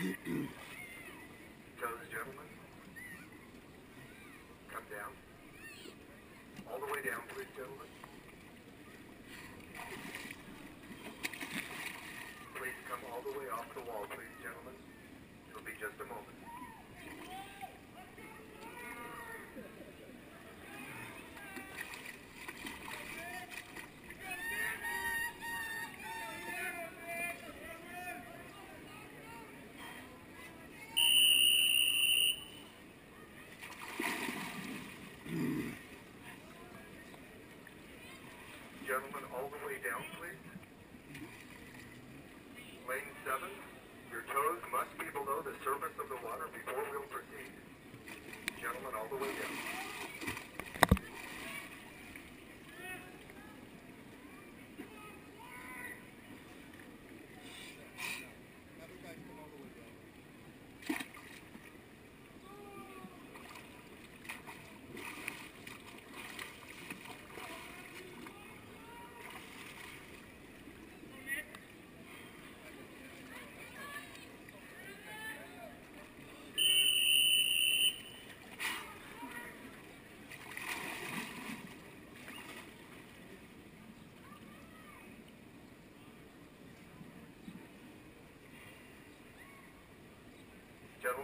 Toes, gentlemen. Come down. All the way down, please, gentlemen. Please come all the way off the wall, please, gentlemen. It'll be just a moment. Gentlemen, all the way down, please. Lane 7, your toes must be below the surface of the water before we'll proceed. Gentlemen, all the way down.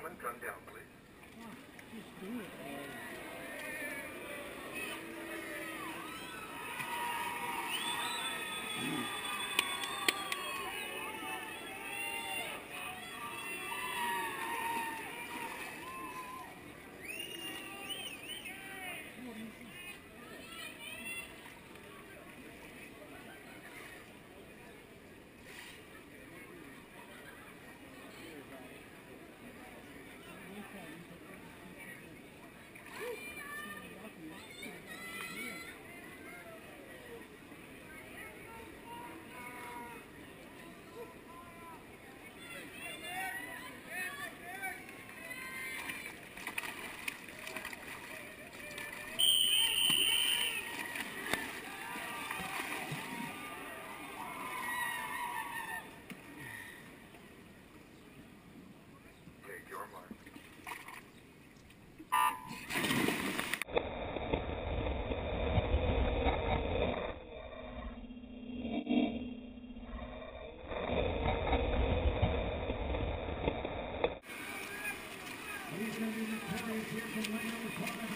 Gentlemen, come down, please. Take your mark. He's going